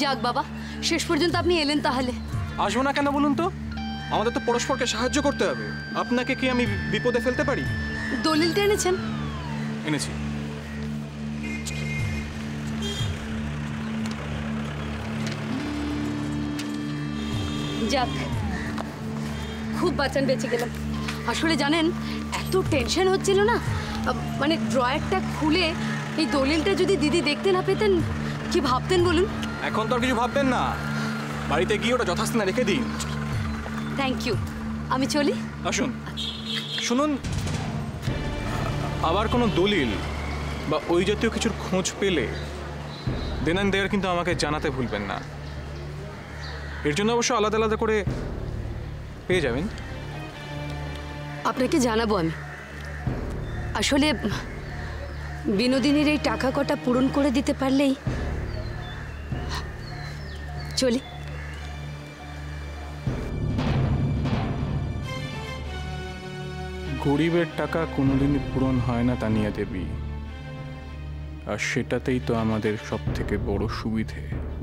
যাক বাবা শেষ পর্যন্ত আপনি এলেন তাহলে। আসব না কেন বলুন তো? আমাদের তো পরস্পরকে সাহায্য করতে হবে। আপনাকে কি আমি বিপদে ফেলতে পারি? দলিলটা এনেছেন? এনেছি। যাক খুব বাঁচান বেঁচে গেলাম। আসলে জানেন এত টেনশন হচ্ছিল না? মানে ড্রয়ারটা খুলে এই দলিলটা যদি দিদি দেখতে না পেতেন কি ভাবতেন বলুন? এখন তো আর কিছু ভাববেন না। বাড়িতে গিয়ে ওটা যথাস্থানে রেখে দিন। থ্যাংক ইউ আমি চলি? আসুন। শুনুন আবার কোনো দলিল বা ওই জাতীয় কিছুর খোঁজ পেলে দেন অ্যান্ড দেয়ার কিন্তু আমাকে জানাতে ভুলবেন না। এর জন্য অবশ্য আলাদা আলাদা করে পেয়ে যাবেন। আপনাকে জানাব আমি। আসলে বিনোদিনীর এই টাকা কটা পূরণ করে দিতে পারলেই চলি। গরিবের টাকা কোনোদিনই পূরণ হয় না, তানিয়া দেবী। আর সেটাতেই তো আমাদের সব থেকে বড় সুবিধে।